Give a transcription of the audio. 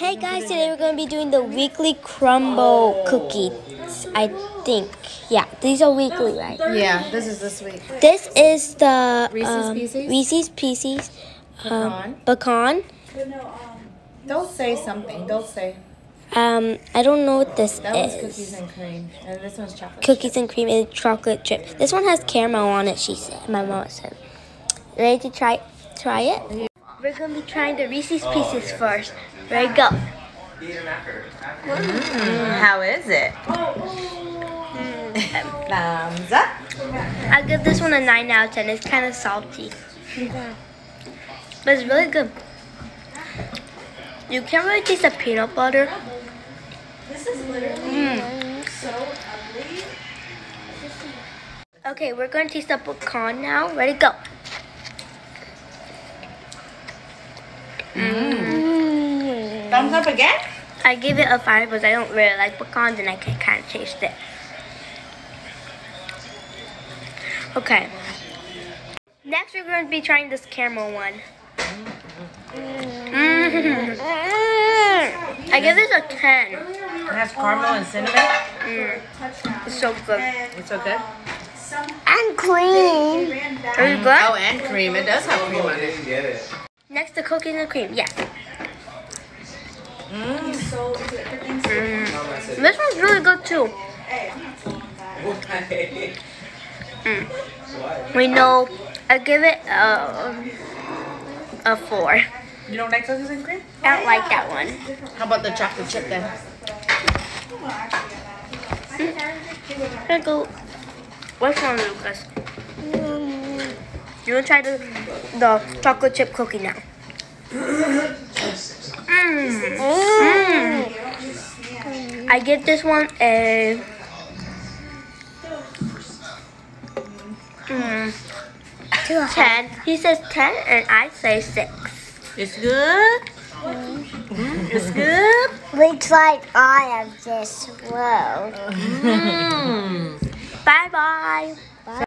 Hey guys, today we're going to be doing the weekly Crumbl cookies. I think. Yeah, these are weekly, right? Yeah, this is this week. This is the Reese's um, Pieces? Reese's Pieces um, pecan. Don't say something. Don't say. Um, I don't know what this That one's is. cookies and cream, and this one's chocolate. Cookies and cream and chocolate chip. This one has caramel on it. She said. My mom said. Ready to try try it? We're gonna be trying the Reese's oh, Pieces first. Ready, go. Mm. How is it? Mm. Thumbs up. I give this one a 9 out of 10. It's kind of salty. But it's really good. You can't really taste the peanut butter. This is literally mm. so ugly. Okay, we're going to taste the pecan now. Ready, go. Mm. Thumbs up again. I give it a 5 because I don't really like pecans and I can kind of taste it. Okay. Next, we're going to be trying this caramel one. Mm. I give this a 10. It has caramel and cinnamon. Mm. It's so good. It's so good. And cream. Are you good? Oh, and cream. It does have cream on it. Next, the cookies and cream. Yes. Mm. So is it for things Mm. This one's really good too. Hey, I'm not saying that. Mm. We know. I give it a a four. You don't like cookies and cream? I don't like that one. How about the chocolate chip then? Here go. Which one, Lucas? You wanna try the the chocolate chip cookie now? Mm. Mm. I give this one a. Mm, 10. He says 10 and I say 6. It's good. It's good. Looks like I am this world. Mm. Bye bye.